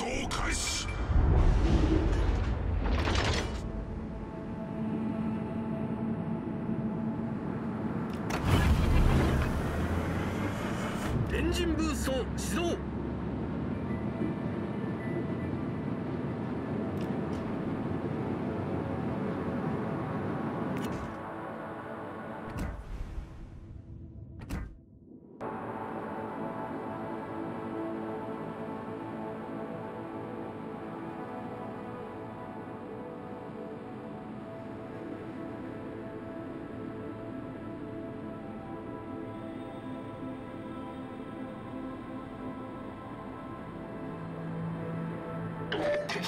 闘開始エンジンブースト始動。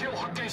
敵を発見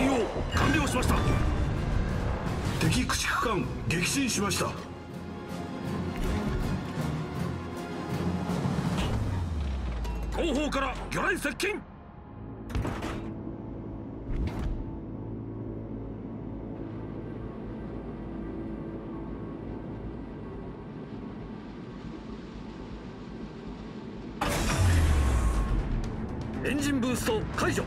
対応完了しました。敵駆逐艦撃沈しました。後方から魚雷接近。エンジンブースト解除。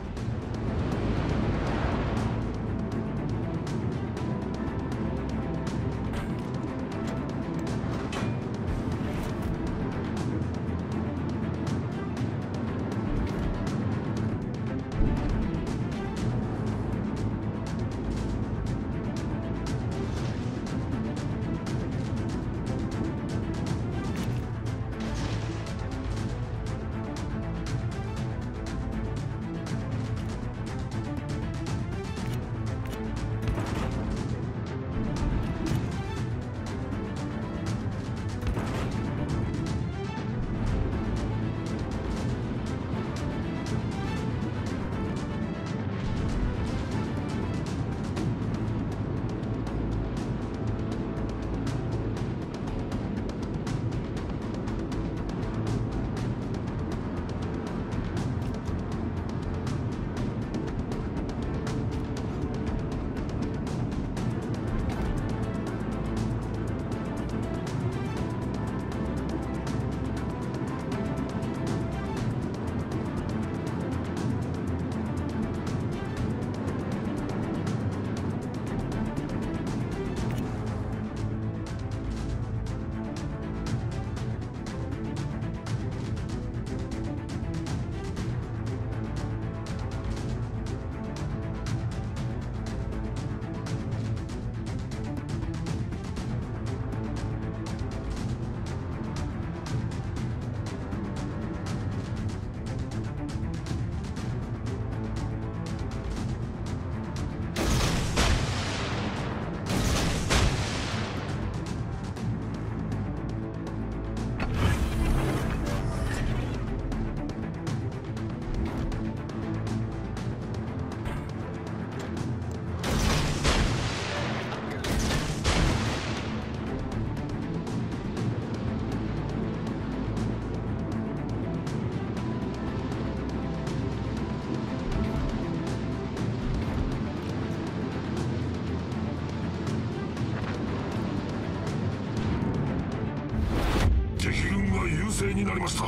ました。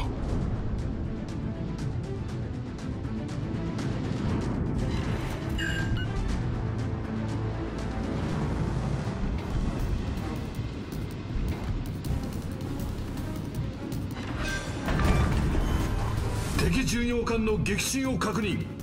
敵巡洋艦の撃沈を確認。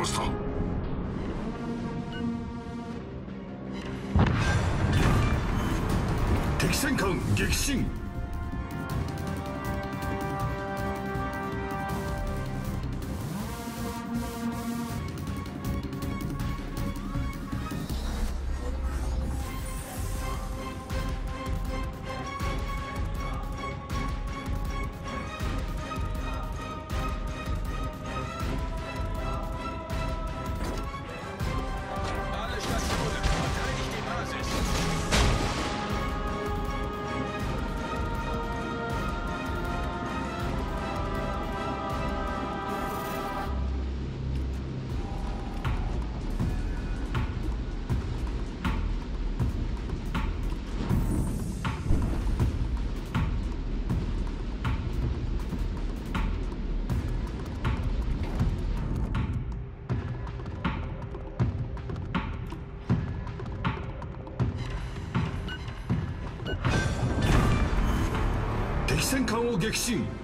ました。敵戦艦撃沈。敵戦艦を撃沈。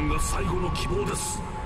ンが最後の希望です。